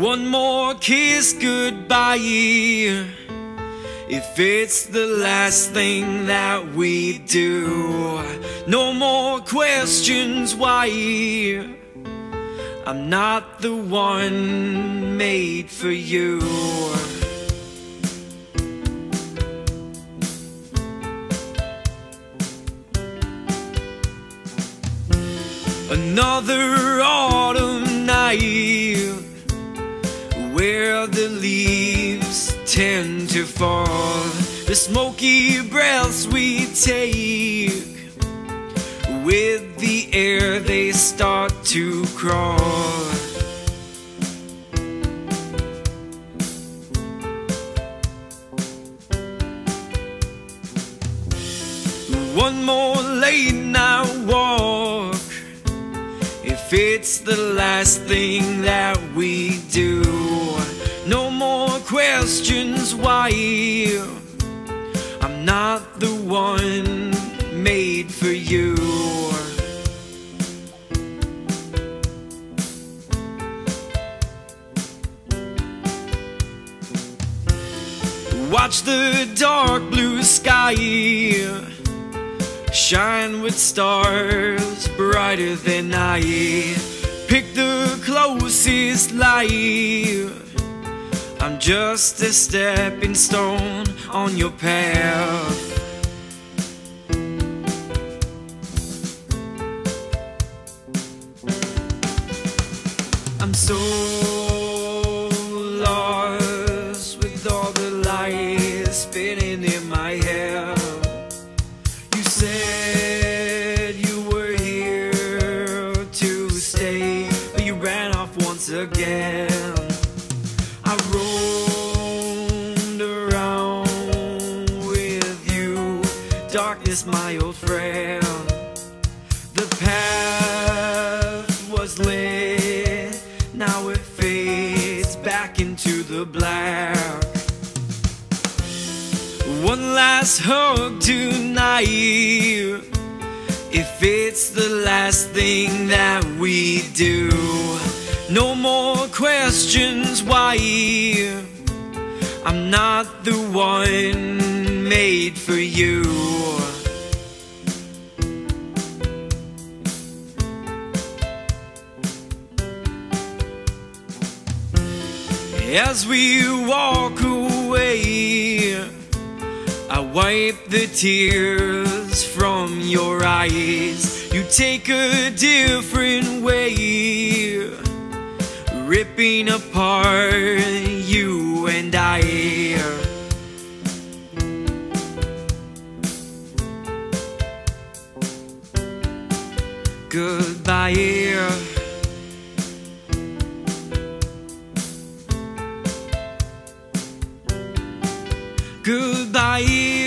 One more kiss goodbye. If it's the last thing that we do, no more questions why. I'm not the one made for you. Another autumn night where the leaves tend to fall, the smoky breaths we take with the air they start to crawl. One more late night walk. If it's the last thing that we do, questions why. I'm not the one made for you. Watch the dark blue sky shine with stars brighter than I. Pick the closest light. I'm just a stepping stone on your path. I'm so lost with all the lights spinning in my head. You said you were here to stay, but you ran off once again. Darkness, my old friend. The path was lit, now it fades back into the black. One last hug tonight. If it's the last thing that we do, no more questions why. I'm not the one made for you. As we walk away, I wipe the tears from your eyes. You take a different way, ripping apart you and I. Goodbye. くだい